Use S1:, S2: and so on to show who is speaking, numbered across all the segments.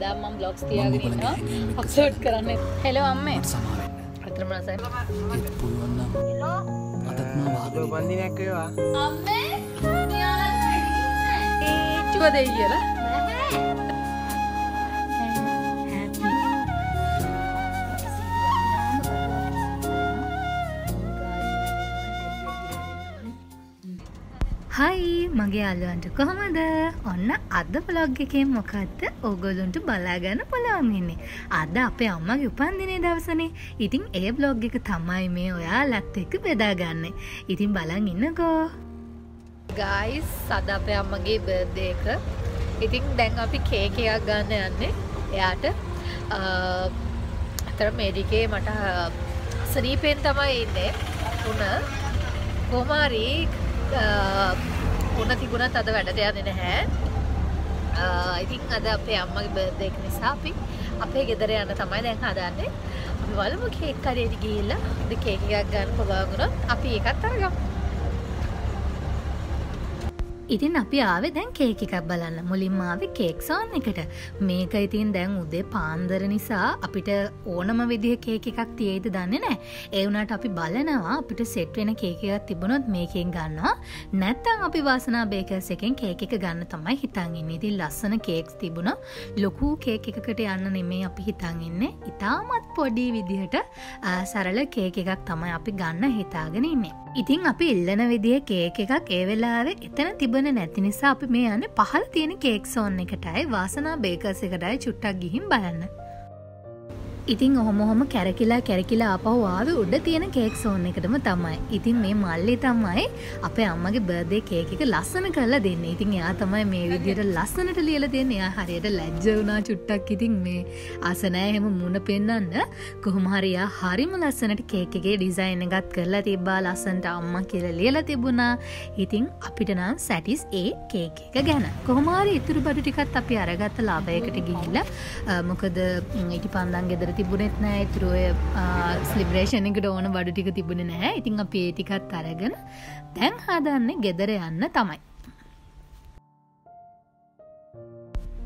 S1: දම්මම් blogs තියාගෙන upload කරන්න. Hello අම්මේ.
S2: සමාවෙන්න
S1: අතරම රසයි.
S2: ඒත් පුළුවන්න අතත්ම වාගල
S3: පන්දි නැක්කවා
S1: අම්මේ ඒචුව දෙයි කියලා
S4: හයි. මගේ අලුවන්ට කොහොමද? ඔන්න අද පලොග් එකෙන් මොකක්ද ඕගොලුන්ට බලාගන්න පොලාමින්නේ අද අපේ අම්මගේ උපන්දිනේ දවසනේ. ඉතින් ඒ බ්ලොග් එක තමයි මේ ඔයා ලත් එක්ක බෙදාගන්න. ඉතින් බලන් ඉන්නකෝ.
S1: ගයිස් සද අපේ අම්මගේ බර්ධයක ඉතින් දැන් අපි කේකයක් ගන්න යන්නේ. එයාට අතර මේඩිකේ මට සනීපෙන් තමයි ඉන්නේ. උන කොමාරී උන තිබුණත් අද වැඩට යන්න නැහැ. ඉතින් අද අපේ අම්මගේ බර්ධයක නිසා අපි අපේ ගෙදර යන්න තමයි දැන් හදන්නේ. අපි බලමු කේක් කරේට ගිහිල්ලා කේකයක් ගන්න පොබාගුණොත් අපි ඒකත් අරගමු.
S4: ඉතින් අපි ආවෙ දැන් කේක එකක් බලන්න. මුලින්ම ආවෙ කේක් සෝන් එකට. මේක ඉතින් දැන් උදේ පාන්දර නිසා අපිට ඕනම විදිහ කේක එකක් තියෙයිද දන්නේ නෑ ඒ වුණාට අපි බලනවා අපිට සෙට් වෙන කේක එකක් තිබුණොත් මේකෙන් ගන්නවා. නැත්තම් අපි වාසනා බේකර්ස් එකෙන් කේක් එක ගන්න තමයි හිතන් ඉන්නේ. ඉතින් ලස්සන කේක්ස් තිබුණා. ලොකු කේක් එකකට යන්න නෙමෙයි අපි හිතන් ඉන්නේ. ඉතාමත් පොඩි විදිහට සරල කේක එකක් තමයි අපි ගන්න හිතාගෙන ඉන්නේ. ඉතින් අපි ඉල්ලන විදිහ කේක එකක් ඒ වෙලාවේ එතන තිබන නැති නිසා අපි මේ යන්න පහල තියෙන කේක් සෝන් එකටයි වාසනා බේකර්ස එකටයි චුට්ටක් ගිහින් බලන්න. ඉතින් ඔහොමොහොම කැරකිලා කැරකිලා අපහු ආව උඩ තියෙන කේක් සෝන් එකටම තමයි. ඉතින් මේ මල්ලි තමයි අපේ අම්මගේ බර්දේ කේක එක ලස්සන කරලා දෙන්න. ඉතින් එයා තමයි මේ විදියට ලස්සනට ලියල දෙන්න. එයා හරියට ලැජ්ජ වුණා චුට්ටක්. ඉතින් මේ අසනෑ හෙම මුණ පෙන්න්න කොහොමහරයා හරිම ලස්සනට කේකගේ ඩිසයින් එකත් කරලා තිබ්බා. ලස්සන්ට අම්ම කියල ලියල තිබුණා. ඉතින් අපිට නම් සැටිස් ඒ කේක එක ගැන. කොහොමාරි ඉතුරු බඩු ටිකත් අපි අරගත්ත ලාභයකට ගිහිල්ල මොකද ඉටි පන්දන් ගෙදර තිබුණෙත් නෑ. ඉතුරුවය ස්ලිබ්‍රේෂණකට ඕන බඩු ටික තිබුණ නැහැ ඉතිං අප ඒටිකත් අරගෙන දැන් හදන්න ගෙදර යන්න තමයි.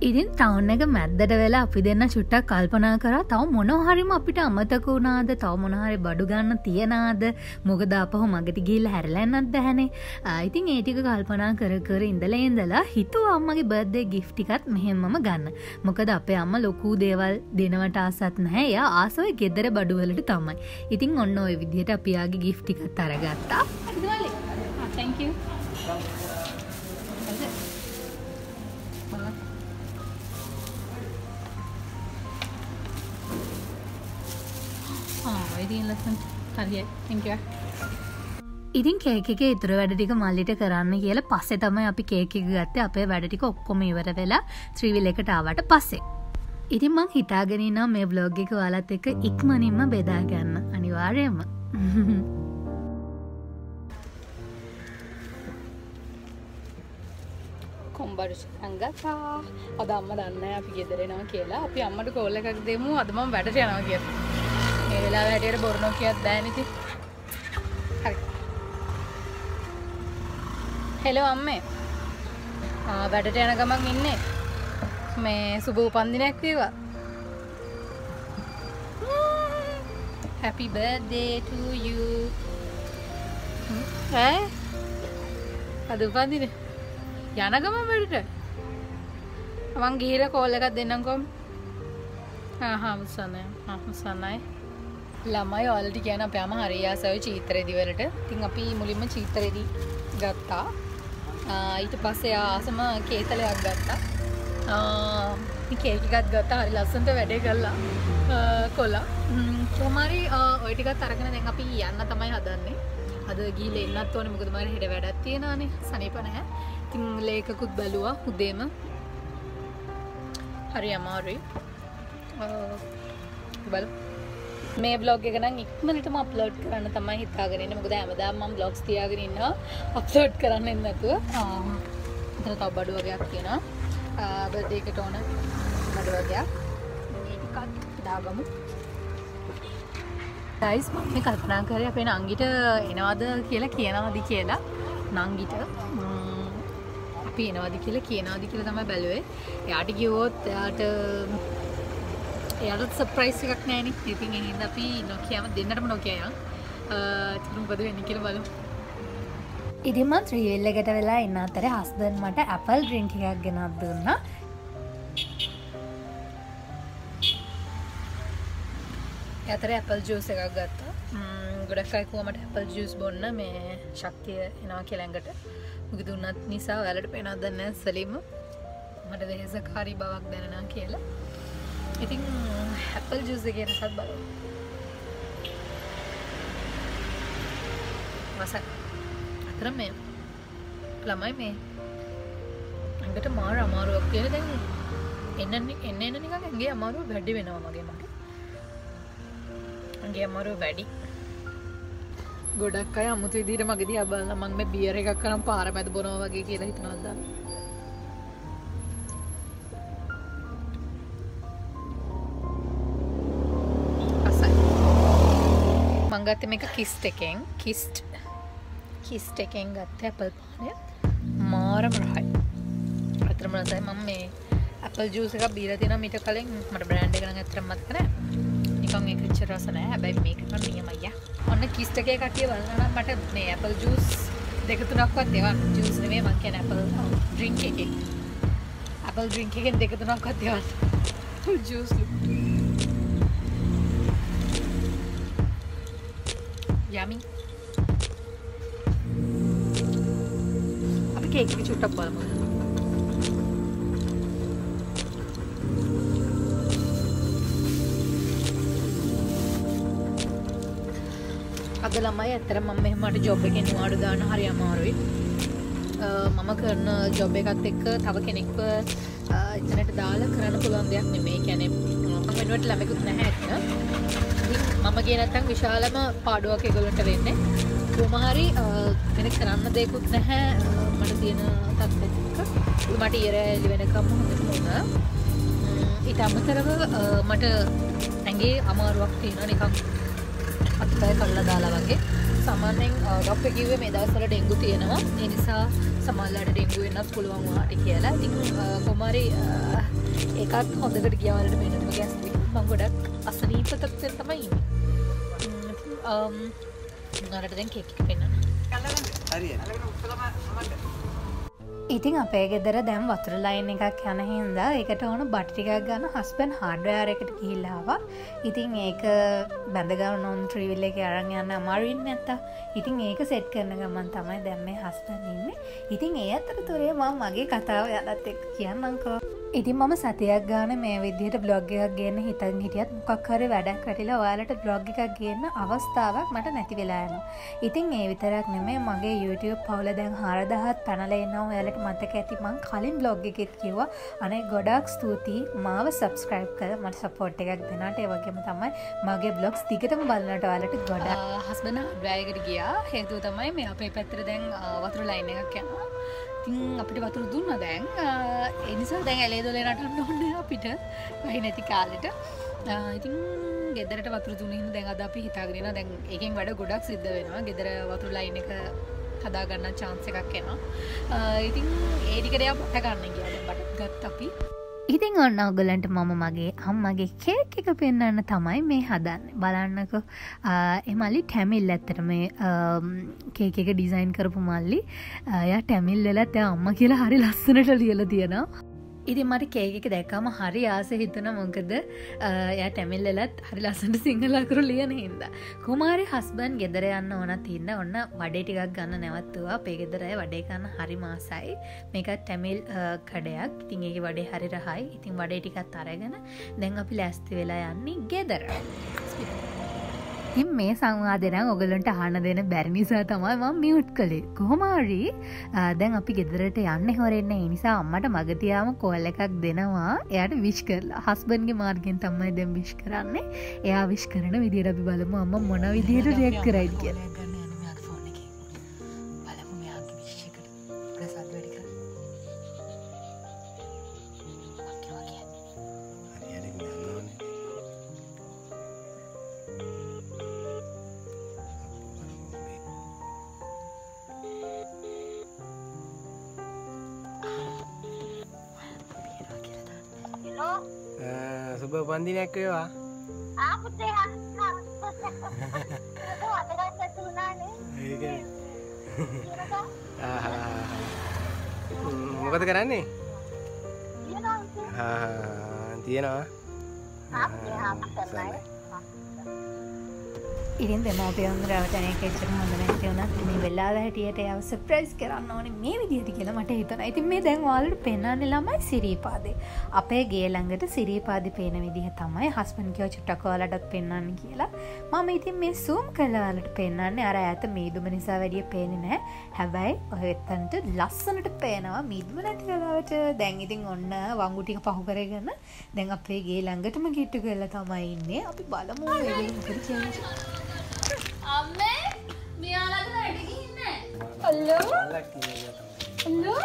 S4: ඉතින් ටවුන් එක මැද්දට වෙලා අපි දෙන්න චුට්ටක් කල්පනා කර තව මොනහරිම අපිට අමතක වුණාද? තව මොනහරි බඩු ගන්න තියනාද? මොකද අපහු මගට ගිල් හැරලැන්නත් දැහැනේ ඉතින් ඒටික කල්පනා කර කර ඉඳල ඉඳලා හිතුව අම්මගේ බර්ධය ගිෆ්ටිකත් මෙහෙම්මම ගන්න. මොකද අපේ අම්ම ලොකූ දේවල් දෙනවට ආසත් නැහැ. යා ආසොය ගෙදර බඩුවලට තමයි. ඉතින් ඔන්න ඔය විදිහට අපියාගේ ගිෆ්ටිකත් අරගත්තා. Thank you. ඉතින් ලස්සන් හරිය තැක ඉතින් කේකක ඉතුර වැඩටික මල්ලිට කරන්න කියල පස්සෙ තමයි අපි කේක ගත්ත. අපේ වැඩටික ඔක්කොම ඉවර වෙලා ත්‍රීවිල් එකට ආවට පස්සේ. ඉතින් මං හිතාගෙනනම් මේ බ්ලොග් එක වලත් එක ඉක්මනින්ම බෙදාගන්න අනිවාර්යම
S1: කොම්බඩ අංගතා අද අම්ම දන්න අපි ගෙදරෙනවා කියලා. අපි අම්මට කෝල්ල එකක් දෙමු. අදම වැඩට යනවා කිය ඒ වෙලා වැඩට බොරුණෝ කියත් බෑනිති හරි හෙලෝ අම්මේ වැඩට යන ගමන් ඉන්නේ මේ සුබ උපන්දිනයක් වේවා Happy birthday to you. ඈ අද උපන්දිනේ යන ගම වැඩට මං ගිහිල කෝල්ල එකක් දෙන්නකොම් හාමුසනය හමුසන්නයි ළමයි ඔල්ටි කියන අපෑම හරියාසව චීතරෙදිවලට තින් අපි මුලින්ම චීතරෙදී ගත්තා. ඊට පස්සේ ආසම කේතලයක් ගත්තා. කේකිකත් ගත්තා. හරි ලස්සන්ට වැඩේ කරලා කොල්ලා කොමරි ඔයටිකත් අරගෙන දැන් අපි යන්න තමයි හදන්නේ. අද ගීල එන්නත් ඕන. මුකද මර හිට වැඩත් තියෙනනේ සනිප නැහැ. ඉතින් ලේකකුත් බැලුවා උදේම හරි අමාරුයි. බල මේ බ්ලොග් එක නම් ඉක්මනටම අප්ලෝඩ් කරන්න තමයි හිතාගෙන ඉන්නේ. මොකද හැමදාම මම බ්ලොග්ස් තියාගෙන ඉන්නවා. අප්ලෝඩ් කරන්න එන්නේ නැතුව එතන තව බඩු වගේක් තියෙනවා. බර්ත්ඩේ එකට ඕන බඩු වගේක්. මේ ටිකත් දාගමු. ගයිස් මම මේ කල්පනා කරේ අපේ නංගිට එනවද කියලා කියනවාද කියලා. නංගිට. අපි එනවාදි කියලා කියනවාදි කියලා තමයි බැලුවේ. යාට කිව්වොත් එයාට එයාට සප්‍රයිස් එකක් නෑන ඉතින් හිද අපි නොකියම දෙන්නටම නොකයයන් තිරුම් බද වෙන්න කියල බලු
S4: ඉදිම ත්‍රීවෙල්ලකට වෙලා එන්න අතර හස්දන් මට ඇපල් ඩ්‍රිංක එකක් ගෙනත් දුන්න.
S1: ඇතර ඇපල් ජූස එකක් ගත්තා. ගොඩක්කයිකුවමට ඇපල් ජස් බොන්න මේ ශක්තිය එනවා කෙළැඟට මුගදුන්නත් නිසා වැලට පෙනත් දන්න සලීම. මට වෙහෙසකාරී බවක් දැනනා කියලා ඉතින් හැපල් ජුස කියන සත් බල වසක් අතර මේ ළමයි මේ ඇඟට මාර අමාරුවක් කියන දැන් එන්න එන්න එන්න නිකන් ඇගේ අමාරුව වැඩි වෙනවා මගේ මගේ ඇගේ අමාරුව වැඩි ගොඩක් අය අමුතු විදිහට මගේ දිහා බලලා මම මේ බියර් එකක් කරන් පාර මැද බොනවා වගේ කියලා හිතනවාද දන්නේ මංගත්ත මේක කිස්ට එකෙන්. කිස්ට්. කිස්ට එකෙන් ගත්ත ඇපල් පානය. මාරම රහයි. අතරම රසයි. මම මේ ඇපල් ජූස එක බීර තින මිට කලින්. මට බ්‍රෑන්ඩ් එකන ඇතරම් මත් කන නිකම් ඒ ක්‍රිච්ච රසනෑ හැබැයි මේකන නියමයිය ඔන්න කිස්ට එකේ කටිය බලන්න මට මේ ඇපල් ජූස් දෙකතුනක්වත් දෙවන් ජූස් නෙවේ මං කියන ඇපල් ඩ්‍රින්ක් එක. ඇපල් ඩ්‍රින්ක් එකෙන් දෙකතුනක්වත් දෙවන් ජූස් යමි. අපි කේක චුට්ටක් බලමු. අද ළමයි ඇත්තර මම මෙහෙමට ජොබ් එකෙන් වාඩු දාන්න හරි අමාරුයි. මම කරන ජොබ් එකත් එක්ක තව කෙනෙක්ව එතනට දාලා කරන්න පුළුවන් දෙයක් නෙමෙයි කියන්නේ මම වෙනුවට ළමෙකුත් නැහැ ඇත්ත මම කිය නැත්තම් විශාලම පාඩුවක් ඒගොල්ලන්ට වෙන්නේ. කොහොම හරි වෙන කරන්න දෙයක්වත් නැහැ මට තියෙන තත්ත්වෙක මට ඉර එලි වෙනකම් හොඳට වුණා. ඊට අමතරව මට ඇගේ අමාරුවක් තියෙන නිකම් අත්පය කල්ලා දාලා වගේ. සාමාන්‍යයෙන් ඩොක්ටර් කිව්වේ මේ දවස්වල ඩෙන්ගු තියෙනවා. ඒ නිසා සමහරවිට ඩෙන්ගු වෙන්නත් පුළුවන් වාට කියලා. ඉතින් කොමාරි ඒකත් හොඳකට ගියාවලට වෙනම ගෑස් මම ගොඩක් අසනීප තත්ත්වෙන් තමයි ඉන්නේ. අම්. උනාලට දැන් කේක් එක පෙන්නන්න.
S2: හරි
S4: ඉතින් අපේ ගෙදර දැම් වතුර ලයින් එකක් යන හින්දා එකට ඕන බට්ටිකක් ගන්න හස්බන් හාඩ්වයාර එකට කිහිල්ලාවා ඉතින් ඒක බැඳගව නොන් ත්‍රීවිල්ල එක අරන් යන්න අමාරුවෙන් නැත්තා ඉතින් ඒක සෙට් කරන ගමන් තමයි දැම්මේ හස්බන් ඉන්න. ඉතින් ඒ අතර තුරේ මං මගේ කතාව යලත් එක් කියන්නංකෝ ඉතින් මම සතියක් ගාන මේ විදිහට බ්ලොග් එකක් ගන්න හිතන් හිටියත් මොකක්හර වැඩක් වැටිලා ඔයාලට බ්ලොග් එකක් ගන්න අවස්ථාවක් මට නැති වෙලායනවා ඉතින් ඒ විතරක් නෙමේ මගේ YouTube පවුල දැන් හරදහත් පැනලෙන්න්නවා ඔයාලට මතක ඇති මං කලින් බ්ලොග් එකෙත් කිව්වා. අනේ ගොඩක් ස්තුතියි. මාව සබස්ක්‍රයිබ් කර මට සපෝට් එකක් දෙනට. ඒවගේම තමයි මගේ බ්ලොග්ස් දිගටම බලන්නට ඔයාලට ගොඩ
S1: හස්බන ඩ්‍රයකට ගියා. හේතුව තමයි මේ අපේ පැත්තර දැන් වතුර ලයින් එකක් යනවා. ඉතින් අපිට වතුර දුන්න දැන්. එනිසා දැන් ඇලේ දොල නටන්න ඔන්න අපිට. වහි නැති කාලෙට. ඉතින් ගෙදරට වතුර තුනින් දැන් අද අපි හිතාගෙන දැන් එකෙන් වැඩ ගොඩක් සිද්ධ වෙනවා. ගෙදර වතුර ලයින් එක හදාගන්න චාන්ස එකක් එනවා. ඉතින් ඒටිකටයක් පට ගන්න කිය බට ගත් අපි.
S4: ඉතින් ඔන්න ඔගලන්ට මම මගේ අම්මගේ කේක් එක පෙන්න්න තමයි මේ හදන්න. බලන්නක. එමල්ලි ටැමිල් ඇත්තට මේ කේක එක ඩිසයින් කරපු මල්ලි. ය ටැමිල් වෙලත් අම්ම කියලා හරි ලස්සනට ලියල තියෙනවා. ඉති මට කේක දැක්කම හරි ආස හිතන මොකද? ය ටැමිල්ලලත් හරි ලස්සට සිංහලකරු ලියන හින්ද. කුමාරි හස්බන් ගෙදර යන්න ඕන තින්න ඔන්න වඩේ ටිකක් ගන්න නැවත්තුවා පේගෙදරය වඩේකන්න හරි මාසයි. මේකත් ටැමිල් කඩයක්. ඉතින් ඒ වඩේ හරි රහයි. ඉතින් වඩේ ටිකත් අරගෙන දැන් අපි ලැස්ති වෙලා යන්නේ ගෙදර. ඉතින් මේ සංවාදනම් ඔගලන්ට අහන දෙන බැරිනිසා තමයි මම මියුට් කළේ. කොහොමාරී දැන් අපි ගෙදරට යන්න හොරෙන්න. නිසා අම්මට මගතියාම කෝල් එකක් දෙනවා. එයට විශ් කරලා. හස්බන්ගේ මාර්ගෙන් තමයි දැම් විශ් කරන්නේ. එයා විශ් කරන විදිර අපි බලමු අම්ම මොන විදියට රෙක් කරයි කියලා.
S3: සුබ පන්දිනයක් වේවා මොකද කරන්නේ තියෙනවා
S4: ඉරින් දෙමෝපියන් රවටනය කෙච්චර හොඳ නැති වුණත් මේ වෙලා හැටියට යව සප්‍රයිස් කරන්න ඕන මේ විදිහට කියලා මට හිතන ඉතින් මේ දැන් වාලට පෙන්න්න ළමයි සිරීපාදේ. අපේ ගේ ළඟට සිරීපාදි පේන විදිහ තමයි හස්පන් කියෝ චුට්ටකෝලටත් පෙන්න්න කියලා. මම ඉතින් මේ සූම් කලාලට පෙන්න්නන්නේ අර ඇත මීදුම නිසා වැඩිය පේන නෑ හැබැයි ඔහත්තන්ට ලස්සනට පේනවා මීදුම නැති කලාවට දැන් ඉතින් ඔන්න වංගුටික පහු කරගන්න දැන් අපේ ගේ ළඟටම ගිට්ටු කරලා තමයි ඉන්නේ. අපි බලමු මොකද කියන්නේ.
S1: අම්මේ මෙයාලට වැඩගන්න අල්ලෝ අල්ලෝ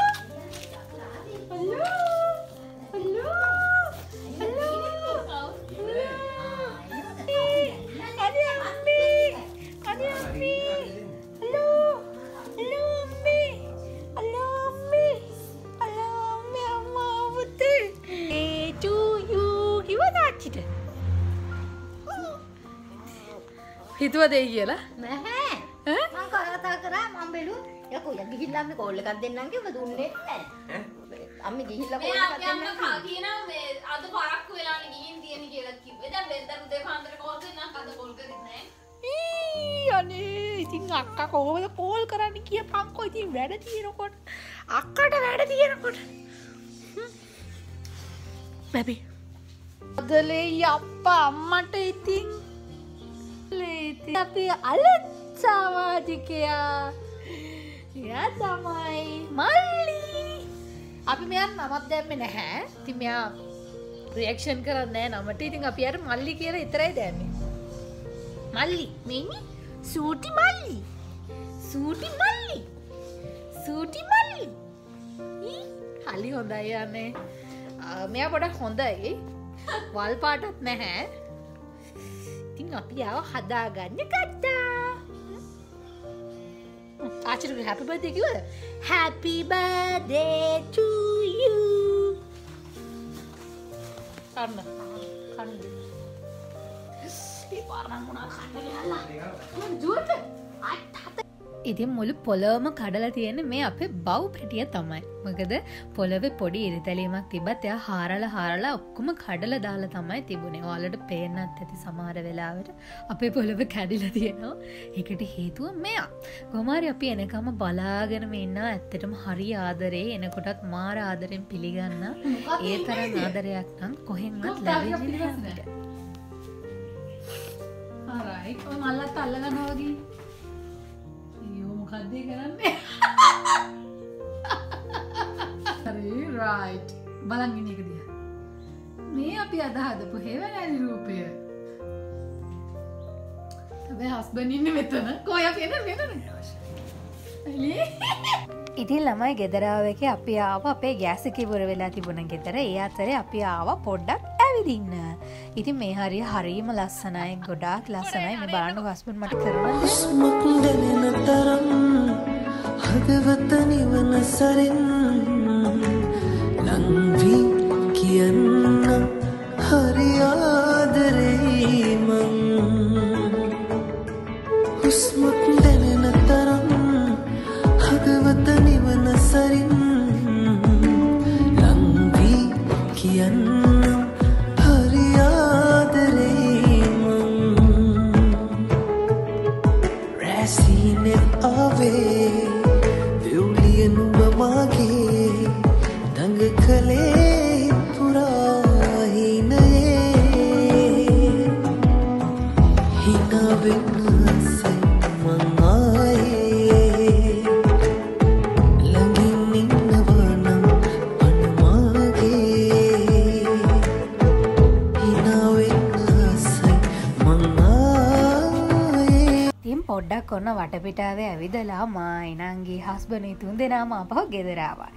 S1: අල්ලෝ හිතුව දෙයි කියලා?
S5: නැහැ. මං කතා කරා මම බැලු යකෝ ය ගිහිල්ලා අපි කෝල් එකක් දෙන්නම් කිව්ව දුන්නේ නැහැ. අම්මි ගිහිල්ලා කෝල් එකක් දෙන්නම්.
S1: කියන මේ අද පරක්කු වෙලාන ගිහින් තියෙන කියලා කිව්වේ. දැන් වෙන්දර උදේ පාන්දර කෝල් දෙන්නම් අද කෝල් කරන්නේ නැහැ.
S6: අනේ ඉතින් අක්කා කොහොමද කෝල් කරන්න කිය පංකෝ ඉතින් වැඩ තියෙනකොට අක්කට වැඩ තියෙනකොට. බැබි. අදලේ අප්පා අම්මට ඉතින් ඉතින් අපි අලත් සාමාජිකයා එයා තමයි මල්ලි අපි මෙයන් නමත් දැම්ම නැහැ ති මෙයා රියක්ෂන් කරන්න නමට ඉතින් අපි අයට මල්ලි කියර ඉතරයි දැන්නේ මල්ලි මෙනි සූටි මල්ලි සූටි මල්ලි සූටි මල්ලි හලි හොඳයි යන්නේ මෙයා පොඩක් හොඳයි වල් පාටත් නැහැ ඉතින් අපි ආව හදාගන්න කට්ටා ආචරක හැපි බර්ධය කිවද හැපි බදේටය කන්න. කන්න. පාරණගුණා කන්න ජුවට අත්
S4: ඉතින් මුළු පොලොවම කඩල තියෙන මේ අපේ බව් පැටිය තමයි. මකද පොලොව පොඩි ඉරිතැලීමක් තිබත් එය හාරල හාරලා ඔක්කුම කඩල දාලා තමයි තිබුණේ. ඕලට පේනත් ඇති සමහර වෙලාවට අපේ පොළොව කැඩිල තියෙනවා. එකට හේතුව මෙයා. ගොමාරි අපි එනකම බලාගෙනම ඉන්න ඇත්තටම හරි ආදරේ. එනකොටත් මාර ආදරෙන් පිළිගන්න. ඒ තරම් ආදරයක් නම් කොහෙන්වත් ලැබ
S1: මල්ලත් අල්ලගනවාගේ මොකක්දේ කරන්නේ? හරි රයිට් බලංගෙන එක දිය මේ අපි අදහදපු හෙවැනැලි රූපය. හැබැ හස්බන් ඉන්න මෙතන. කොය පෙන වෙන
S4: ඉතින් ළමයි ගෙදරාවක අපි ආව අපේ ගෑසකිවර වෙලා තිබුණ ගෙදර. ඒ අතරේ අපි ආව පොඩ්ඩක් ඇවිදින්න ඉතින් මේ හරි හරීම ලස්සනයි ගොඩාක් ලස්සනයි. මේ බාණ්ඩු හස්බන් මට කරන
S7: ස්මක් දැනෙන තරම් හදවත නිවන සරෙන්
S4: තිම් පොඩ්ඩක් ඔන්න වටපිටාවේ ඇවිදලා මා එනන්ගේ හස්බනී තුන් දෙනාම අපහ ගෙදරාවා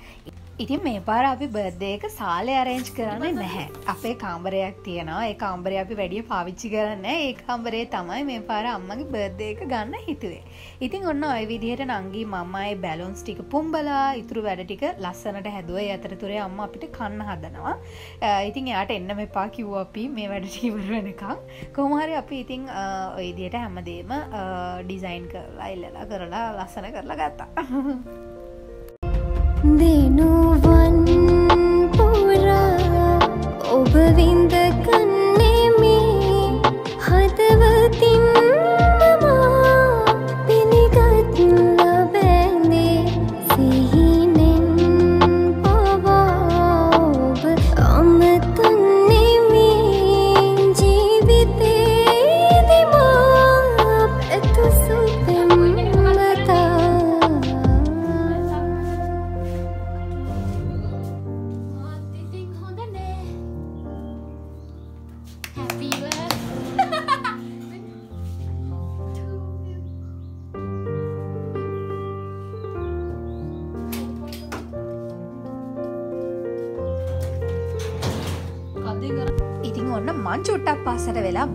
S4: ඉතින් මේ පාර අපි බර්ධයක සාලය අරේංච් කරන්න නැහැ. අපේ කාම්බරයක් තියෙනවා. ඒ කාම්බරය අපි වැඩිය පාවිච්චි කරන්න ඒ කාම්බරේ තමයි මේ පාර අම්මගේ බර්ධයක ගන්න හිතුවේ. ඉතින් ඔන්න ඔය විදිහට නංගී මම්මයි බැලොන්ස් ටික පුම්බලා ඉතුරු වැඩ ටික ලස්සනට හැදුව. අතරතුරේ අම්ම අපිට කන්න හදනවා. ඉතින් යාට එන්න මෙපා කිව් අපි මේ වැඩටිවර වෙනකම් කොමහරි අපි ඉතිං ඔයිදියට හැමදේම ඩිසයින් කරලා ඉල්ලලා කරලා ලස්සන කරලා ගත්තා. de.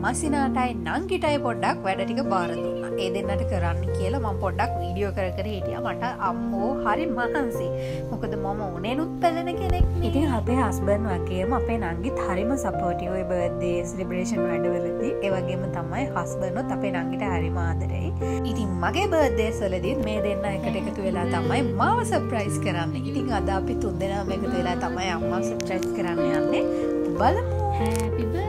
S4: පස්සට වෙලා මසිනාටයි නංගිටයි පොඩ්ඩක් වැඩටික බාරදුන්න ඒ දෙන්නට කරන්න කියලා මං පොඩ්ඩක් වීඩියෝ කර කර හිටිය. මට අම්මෝ හරි මහන්සි. මොකද මම ඕනෙනුත් පැලෙන කෙනෙක්. ඉතින් අපේ හස්බන් වගේම අපේ නංගිත් හරිම සපෝටියෝය බර්දේ ස්ලිබ්‍රේෂන් වැඩවලදී. ඒවගේම තමයි හස්බනොත් අපේ නංගිට හරිම ආදරෙයි ඉතින් මගේ බර්දේ සොලදීත් මේ දෙන්න එකට එකතු වෙලා තමයි මාව සප්‍රයිස් කරන්න. ඉතින් අද අපි තුන් දෙනාම එකතු වෙලා තමයි අම්මා සප්‍රයිස් කරන්න යන්නේ. බලමු.
S5: Happy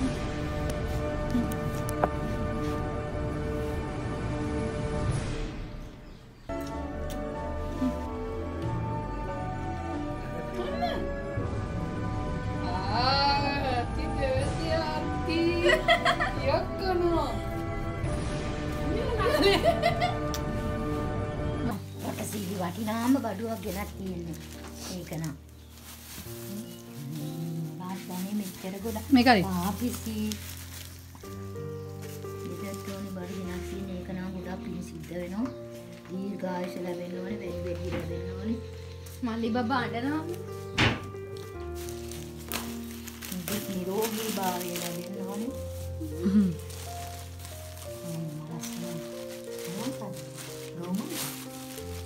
S5: ගොඩක්
S1: මේකරි
S5: ආපිසි ඉදත් ඕනේ බඩු ගෙනත් තියෙන්නේ ඒක නම් ගොඩක් පින් සිද්ධ වෙනවා. දීර්ඝායුෂ ලැබෙන්න ඕනේ වැඩි වැඩි ලැබෙන්න ඕනේ.
S1: මල්ලි බබා අඬනවා.
S5: දුක් නිරෝගී භාවය ලැබෙන්න ඕනේ. හ්ම්?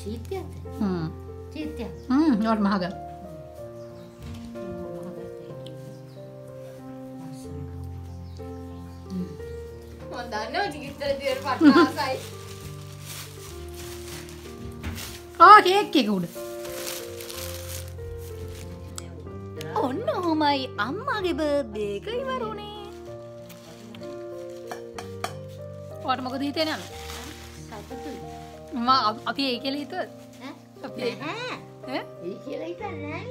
S5: චීත්‍යද?
S1: හ්ම්.
S5: චීත්‍යද?
S1: හ්ම් නෝට මහග කේක් එක උඩ
S4: ඔන්න හොමයි අම්මාගේ බර්ධයක ඉවරුණේ
S1: වට මොකද හිතෙන
S5: සතුටුයි.
S1: ම අපි ඒ කෙල හිතුව
S5: ඈ?
S1: අපේ?
S5: ඒ කියලා හිතන්නේ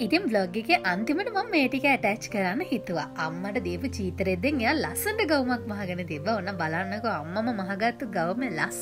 S4: ඉතින් බ්ලොග් එක අන්තිමට මම මේ ටික ඇටච් කරන්න හිතුවා. අම්මට දීපු චීතරෙද්දෙන් එයා ලස්සට ගවමක් මහගෙන තිබ ඔන්න බලන්නක අම්මම මහගත්තු ගවම ලස්ස